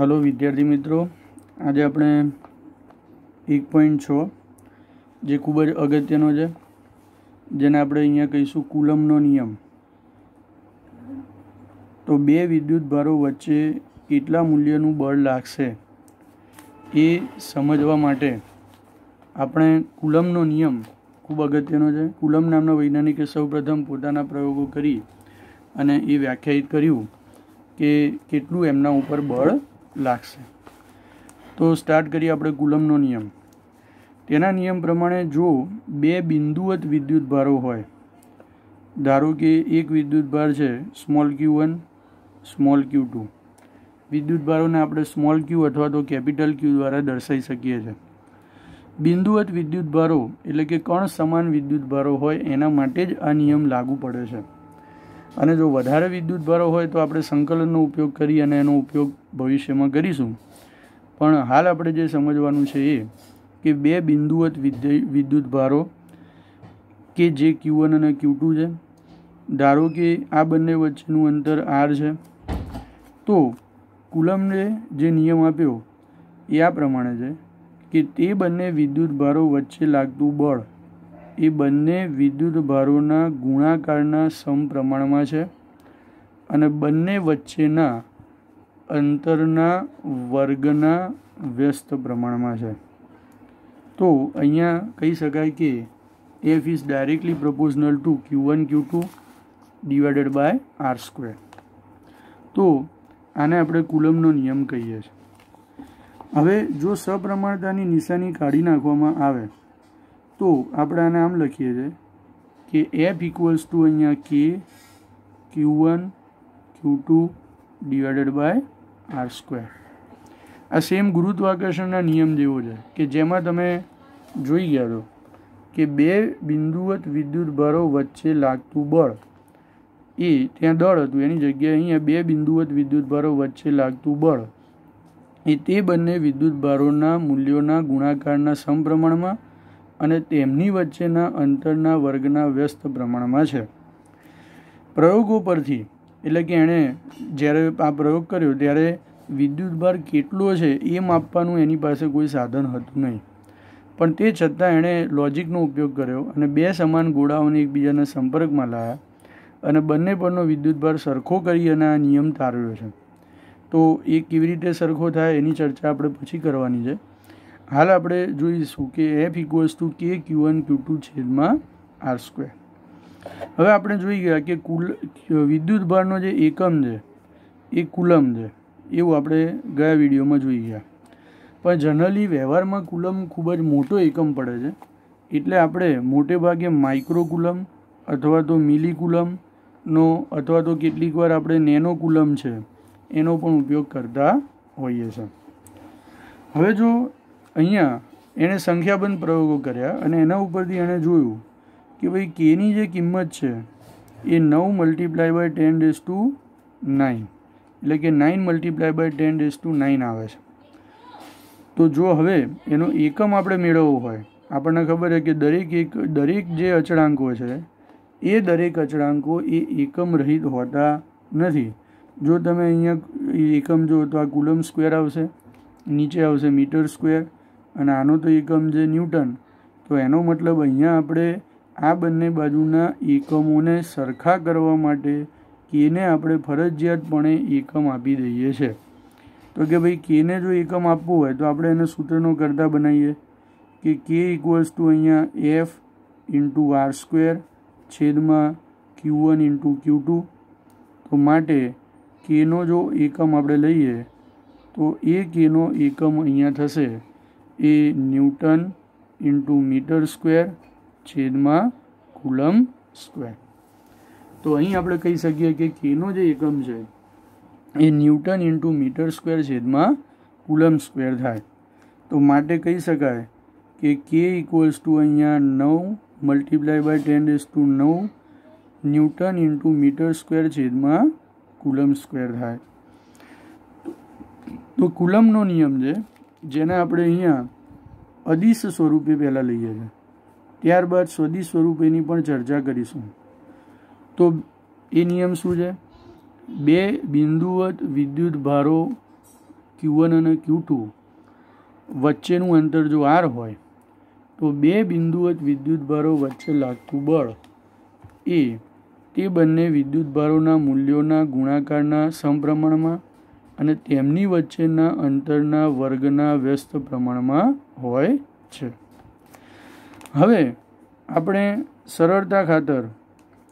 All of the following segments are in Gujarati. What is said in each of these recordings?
હલો વિદ્યાર્થી મિત્રો, આજે આપણે એક પોઈન્ટ છ, જે ખૂબ જ અગત્યનો છે, જેને આપણે અહીંયા કહીશું કુલમનો નિયમ. તો બે વિદ્યુત ભારો વચ્ચે કેટલા મૂલ્યનું બળ લાગશે એ સમજવા માટે આપણે કુલમનો નિયમ ખૂબ અગત્યનો છે. કુલમ નામના વૈજ્ઞાનિકે સૌપ્રથમ પોતાના પ્રયોગો કરી અને એ વ્યાખ્યાયિત કર્યું કે કેટલું એમના ઉપર બળ લાગશે. તો સ્ટાર્ટ કરીએ આપણે કુલમનો નિયમ. તેના નિયમ પ્રમાણે જો બે બિંદુવત વિદ્યુત ભારો હોય, ધારો કે એક વિદ્યુત ભાર છે small Q one small Q two વિદ્યુત ભારોને આપણે સ્મોલ ક્યુ અથવા તો કેપિટલ ક્યુ દ્વારા દર્શાવી શકીએ છીએ. બિંદુવત વિદ્યુત ભારો એટલે કે કણ સમાન વિદ્યુત ભારો હોય એના માટે જ આ નિયમ લાગુ પડે છે. અને જો વધારે વિદ્યુત ભારો હોય તો આપણે સંકલનનો ઉપયોગ કરી અને એનો ઉપયોગ ભવિષ્યમાં કરીશું. પણ હાલ આપણે જે સમજવાનું છે એ કે બે બિંદુવત વિદ્યુત ભારો કે જે ક્યુ વન અને ક્યુ ટુ છે, ધારો કે આ બંને વચ્ચેનું અંતર આર છે, તો કુલમને જે નિયમ આપ્યો એ આ પ્રમાણે છે કે તે બંને વિદ્યુત ભારો વચ્ચે લાગતું બળ એ બંને વિદ્યુત ભારોના ગુણાકારના સમપ્રમાણમાં છે અને બંને વચ્ચેના અંતરના વર્ગના વ્યસ્ત પ્રમાણમાં છે. તો અહીંયા કહી શકાય કે F is directly proportional to Q one Q two divided by R square તો આને આપણે કુલમનો નિયમ કહીએ છીએ. હવે જો સપ્રમાણતાની નિશાની કાઢી નાખવામાં આવે તો આપણે આને આમ લખીએ છીએ કે એફ ઇક્વલ્સ ટુ અહીંયા K Q one Q two divided by R square આ સેમ ગુરુત્વાકર્ષણના નિયમ જેવો છે કે જેમાં તમે જોઈ ગયા છો કે બે બિંદુવત વિદ્યુત ભારો વચ્ચે લાગતું બળ એ ત્યાં દળ હતું. એની જગ્યાએ અહીંયા બે બિંદુવત વિદ્યુત ભારો વચ્ચે લાગતું બળ એ તે બંને વિદ્યુત ભારોના મૂલ્યોના ગુણાકારના સમપ્રમાણમાં અને તેમની વચ્ચેના અંતરના વર્ગના વ્યસ્ત પ્રમાણમાં છે. પ્રયોગો પરથી એટલે કે એણે જ્યારે આ પ્રયોગ કર્યો, ત્યારે વિદ્યુતભાર કેટલો છે એ માપવાનું એની પાસે કોઈ સાધન હતું નહીં. પણ તે છતાં એણે લોજિકનો ઉપયોગ કર્યો અને બે સમાન ગોળાઓને એકબીજાના સંપર્કમાં લાવ્યા અને બંને પરનો વિદ્યુતભાર સરખો કરી અને આ નિયમ તારવ્યો છે. તો એ કેવી રીતે સરખો થાય એની ચર્ચા આપણે પછી કરવાની છે. હાલ આપણે જોઈશું કે F equals to K Q one Q two છેદમાં આર સ્ક્વેર હવે આપણે જોઈ ગયા કે કુલ, વિદ્યુત ભારનો જે એકમ છે, એ કુલમ છે. એવું આપણે ગયા વિડીયોમાં જોઈ ગયા. પણ જનરલી વ્યવહારમાં કુલમ ખૂબ જ મોટો એકમ પડે છે. એટલે આપણે મોટે ભાગે માઇક્રો કુલમ અથવા તો મિલી કુલમનો અથવા તો કેટલીક વાર આપણે નેનો કુલમ છે, એનો પણ ઉપયોગ કરતા હોઈએ છીએ. હવે જો અહીંયા એણે સંખ્યાબંધ પ્રયોગો કર્યા અને એના ઉપરથી એણે જોયું કે ભાઈ કેની જે કિંમત છે એ નવ multiply by ten raise to nine એટલે કે nine multiply by ten raise to nine આવે છે. તો જો હવે એનો એકમ આપણે મેળવવો હોય, આપણને ખબર છે કે દરેક એક, દરેક જે અચળાંકો છે, એ દરેક અચળાંકો એ એકમ રહિત હોતા નથી. જો તમે અહીંયા એકમ જો તો આ કુલમ સ્ક્વેર આવશે, નીચે આવશે મીટર સ્ક્વેર અને આનો તો એકમ છે ન્યૂટન. તો એનો મતલબ અહીંયા આપણે આ બંને બાજુના એકમોને સરખા કરવા માટે કેને આપણે ફરજિયાતપણે એકમ આપી દઈએ છે. તો કે ભાઈ કેને જો એકમ આપવું હોય તો આપણે એને સૂત્રનો કરતા બનાવીએ કે કે ઇક્વલ્સ ટુ અહીંયા એફ ઇન્ટુ આર સ્ક્વેર છેદમાં Q one into Q two તો માટે કેનો જો એકમ આપણે લઈએ તો એ કેનો એકમ અહીંયા થશે. એ ન્યૂટન ઇન્ટુ મીટર સ્ક્વેર છેદમાં કુલમ સ્ક્વેર. તો અહીં આપણે કહી શકીએ કે કેનો જે એકમ છે, એ ન્યૂટન ઇન્ટુ મીટર સ્ક્વેર છેદમાં કુલમ સ્ક્વેર થાય. તો માટે કહી શકાય કે કે ઇક્વલ્સ ટુ અહીંયા નવ multiply by ten raise to નવ ન્યૂટન ઇન્ટુ મીટર સ્ક્વેર છેદમાં કુલમ સ્ક્વેર થાય. તો કુલમનો નિયમ છે જેને આપણે અહીંયા અદિશ સ્વરૂપે પહેલાં લઈએ છીએ. ત્યારબાદ સ્વદિશ સ્વરૂપેની પણ ચર્ચા કરીશું. તો એ નિયમ શું છે? બે બિંદુવત વિદ્યુત ભારો ક્યુવન અને ક્યુ વચ્ચેનું અંતર જો આર હોય, તો બે બિંદુવત વિદ્યુત ભારો વચ્ચે લાગતું બળ એ તે બંને વિદ્યુત ભારોના મૂલ્યોના ગુણાકારના સમપ્રમાણમાં અને તેમની વચ્ચેના અંતરના વર્ગના વ્યસ્ત પ્રમાણમાં હોય છે. હવે આપણે સરળતા ખાતર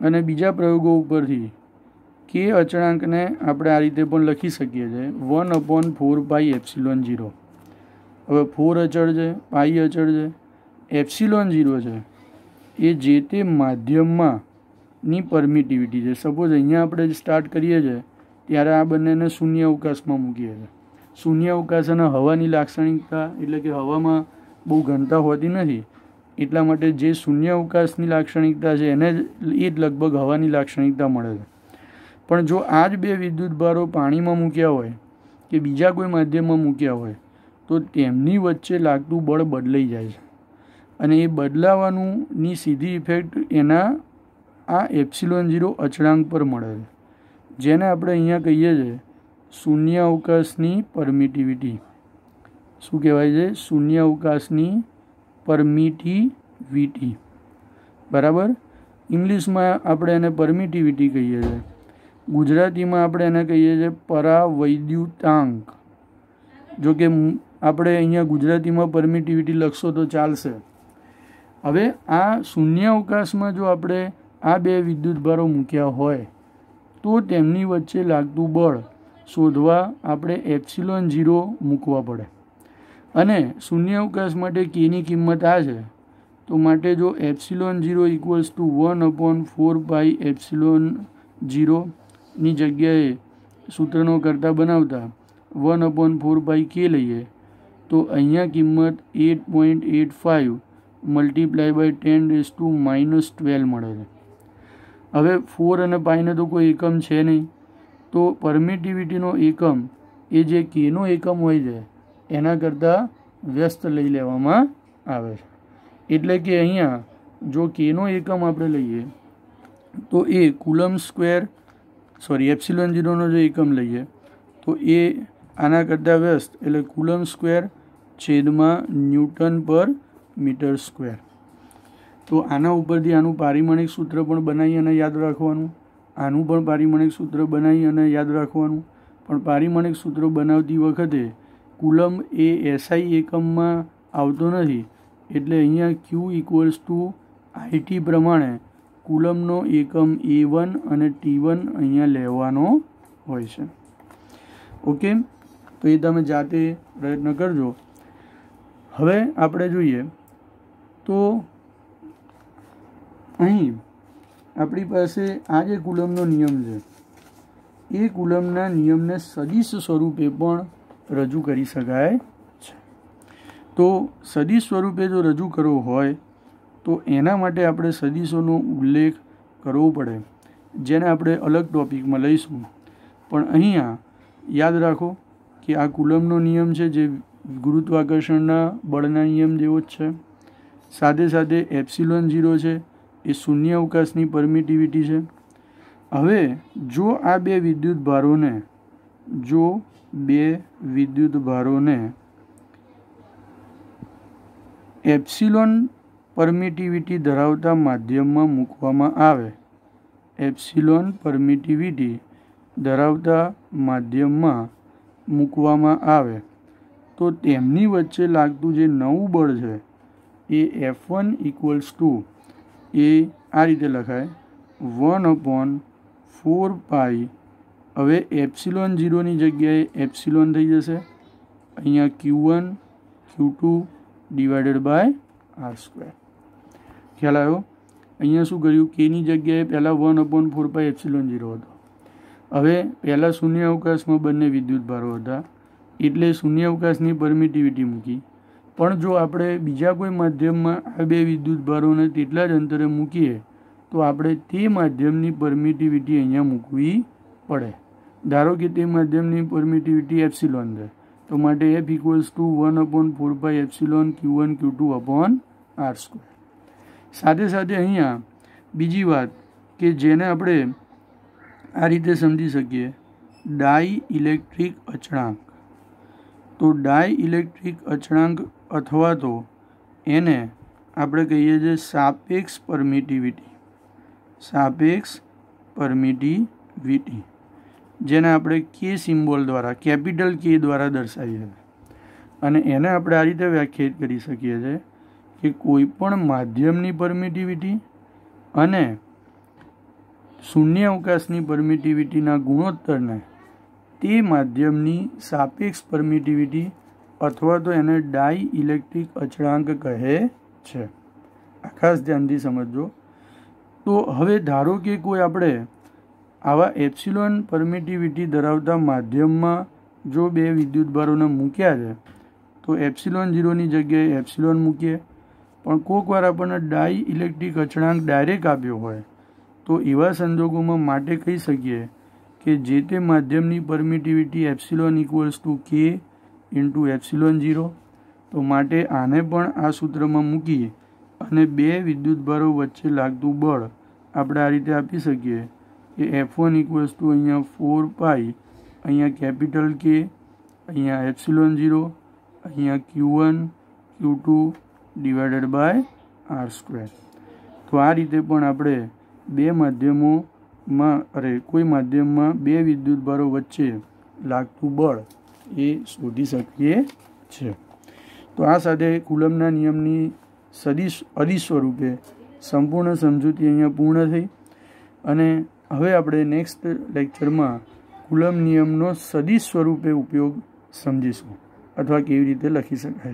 અને બીજા પ્રયોગો ઉપરથી કે અચળાંકને આપણે આ રીતે પણ લખી શકીએ છીએ. One upon four pi epsilon zero હવે ફોર અચળ છે, પાઈ અચળ છે, એપ્સિલોન ઝીરો છે. એ જે તે માધ્યમમાં ની પરમિટિવિટી છે. સપોઝ અહીંયા આપણે સ્ટાર્ટ કરીએ છીએ ત્યારે આ બંનેને શૂન્ય અવકાશમાં મૂકીએ છીએ શૂન્ય અવકાશ અને હવાની લાક્ષણિકતા એટલે કે હવામાં બહુ ઘનતા હોતી નથી, એટલા માટે જે શૂન્ય અવકાશની લાક્ષણિકતા છે એને એ જ લગભગ હવાની લાક્ષણિકતા મળે છે. પણ જો આ જ બે વિદ્યુતભારો પાણીમાં મૂક્યા હોય કે બીજા કોઈ માધ્યમમાં મૂક્યા હોય, તો તેમની વચ્ચે લાગતું બળ બદલાઈ જાય છે. અને એ બદલાવાનું ની સીધી ઇફેક્ટ એના આ એપ્સિલોન ઝીરો અચળાંક પર મળે છે. જેને આપણે અહીંયા કહીએ છીએ શૂન્ય અવકાશની પરમિટિવિટી. શું કહેવાય છે? શૂન્ય અવકાશની પરમિટિવિટી. બરાબર? ઇંગ્લિશમાં આપણે એને પરમિટિવિટી કહીએ છીએ. ગુજરાતીમાં આપણે એને કહીએ છીએ પરાવૈદ્યુતાંક. જો કે આપણે અહીંયા ગુજરાતીમાં પરમિટિવિટી લખશો તો ચાલશે. હવે આ શૂન્ય અવકાશમાં જો આપણે આ બે વિદ્યુતભારો મૂક્યા હોય તો તેમની વચ્ચે લાગતું બળ શોધવા આપણે એપ્સિલોન ઝીરો મૂકવા પડે. અને શૂન્ય અવકાશ માટે કેની કિંમત આ છે. તો માટે જો epsilon zero equals to one upon four pi epsilon ઝીરોની જગ્યાએ સૂત્રનો કરતાં બનાવતા વન અપોન ફોર પાઈ કે લઈએ, તો અહીંયા કિંમત eight point eight five multiply by ten raise to minus twelve મળે છે. હવે ફોર અને પાઈને તો કોઈ એકમ છે નહીં. તો પરમિટિવિટીનો એકમ એ જે કેનો એકમ હોય છે, એના કરતાં વ્યસ્ત લઈ લેવામાં આવે છે. એટલે કે અહીંયા જો કેનો એકમ આપણે લઈએ, તો એ કુલમ સ્ક્વેર, સોરી, એપ્સિલોન જીરોનો જો એકમ લઈએ, તો એ આના કરતાં વ્યસ્ત, એટલે કુલમ સ્ક્વેર છેદમાં ન્યૂટન પર મીટર સ્ક્વેર. તો આના ઉપરથી આનું પારિમાણિક સૂત્ર પણ બનાવી અને યાદ રાખવાનું. આનું પણ પારિમાણિક સૂત્ર બનાવી અને યાદ રાખવાનું. પણ પારિમાણિક સૂત્ર બનાવતી વખતે કુલમ એ એસઆઈ એકમમાં આવતો નથી. એટલે અહીંયા ક્યુ ઇક્વલ્સ ટુ આઈટી પ્રમાણે કુલમનો એકમ એ વન અને ટી વન અહીંયા લેવાનો હોય છે. ઓકે? તો એ તમે જાતે પ્રયત્ન કરજો. હવે આપણે જોઈએ. તો અહીં આપણી પાસે આ જે કુલમનો નિયમ છે, એ કુલમના નિયમને સદીશ સ્વરૂપે પણ રજૂ કરી શકાય છે. તો સદીશ સ્વરૂપે જો રજૂ કરવો હોય, તો એના માટે આપણે સદીશોનો ઉલ્લેખ કરવો પડે, જેને આપણે અલગ ટોપિકમાં લઈશું. પણ અહીંયા યાદ રાખો કે આ કુલમનો નિયમ છે જે ગુરુત્વાકર્ષણના બળના નિયમ જેવો જ છે. સાથે સાથે એપ્સિલોન ઝીરો છે એ શૂન્ય અવકાશની પરમિટિવિટી છે. હવે જો આ બે વિદ્યુત ભારોને જો બે વિદ્યુત ભારોને એપ્સિલોન પરમિટિવિટી ધરાવતા માધ્યમમાં મૂકવામાં આવે, એપ્સિલોન પરમિટિવિટી ધરાવતા માધ્યમમાં મૂકવામાં આવે, તો તેમની વચ્ચે લાગતું જે નવું બળ છે, એ એફ વન ઇક્વલ્સ ટુ એ આ રીતે લખાય, વન અપોન ફોર પાઈ. હવે એપ્સિલોન ઝીરોની જગ્યાએ એપ્સિલોન થઈ જશે. અહીંયા Q one, Q two divided by R square. ખ્યાલ આવ્યો? અહીંયા શું કર્યું? કેની જગ્યાએ પહેલાં one upon four pi epsilon zero હતો. હવે પહેલાં શૂન્ય અવકાશમાં બંને વિદ્યુત ભારો હતા. એટલે શૂન્ય અવકાશની પરમિટિવિટી મૂકી. પણ જો આપણે બીજા કોઈ માધ્યમમાં આ બે વિદ્યુત ભારોને તેટલા જ અંતરે મૂકીએ, તો આપણે તે માધ્યમની પરમિટિવિટી અહીંયા મૂકવી પડે. ધારો કે તે માધ્યમની પરમિટિવિટી એપ્સિલોન છે, તો માટે F equals to one upon four by epsilon Q one Q two upon R square સાથે સાથે અહીંયા બીજી વાત કે જેને આપણે આ રીતે સમજી શકીએ ડાય ઇલેક્ટ્રિક અચળાંક. તો ડાય ઇલેક્ટ્રિક અચળાંક અથવા તો એને આપણે કહીએ છીએ સાપેક્ષ પરમિટિવિટી. સાપેક્ષ પરમિટિવિટી. જેને આપણે કે સિમ્બોલ દ્વારા, કેપિટલ કે દ્વારા દર્શાવીએ છીએ. અને એને આપણે આ રીતે વ્યાખ્યાયિત કરી શકીએ છીએ કે કોઈ પણ માધ્યમની પરમિટિવિટી અને શૂન્ય અવકાશની પરમિટિવિટીના ગુણોત્તરને તે માધ્યમની સાપેક્ષ પરમિટિવિટી અથવા તો એને ડાઈ ઇલેક્ટ્રિક અચળાંક કહે છે. આ ખાસ ધ્યાનથી સમજજો. તો હવે ધારો કે કોઈ આપણે આવા એપ્સિલોન પરમિટિવિટી ધરાવતા માધ્યમમાં જો બે વિદ્યુતભારોને મૂક્યા છે, તો એપ્સિલોન ઝીરોની જગ્યાએ એપ્સિલોન મૂકીએ. પણ કોકવાર આપણને ડાઈ ઇલેક્ટ્રિક અચળાંક ડાયરેક્ટ આપ્યો હોય, તો એવા સંજોગોમાં માટે કહી શકીએ કે જે તે માધ્યમની permittivity epsilon equals to K into epsilon zero તો માટે આને પણ આ સૂત્રમાં મૂકીએ અને બે વિદ્યુતભારો વચ્ચે લાગતું બળ આપણે આ રીતે આપી શકીએ કે એફ વન ઇક્વલ્સ ટુ અહીંયા ફોર પાઈ અહીંયા કેપિટલ કે અહીંયા એપ્સિલોન ઝીરો અહીંયા Q one Q two divided by R square તો આ રીતે પણ આપણે બે માધ્યમોમાં, અરે કોઈ માધ્યમમાં બે વિદ્યુતભારો વચ્ચે લાગતું બળ એ શોધી શકીએ છીએ તો આ સાથે કુલમના નિયમની સદી અદી સ્વરૂપે સંપૂર્ણ સમજૂતી અહીંયા પૂર્ણ થઈ. અને હવે આપણે નેક્સ્ટ લેક્ચરમાં કુલમ નિયમનો સદી સ્વરૂપે ઉપયોગ સમજીશું. અથવા કેવી રીતે લખી શકાય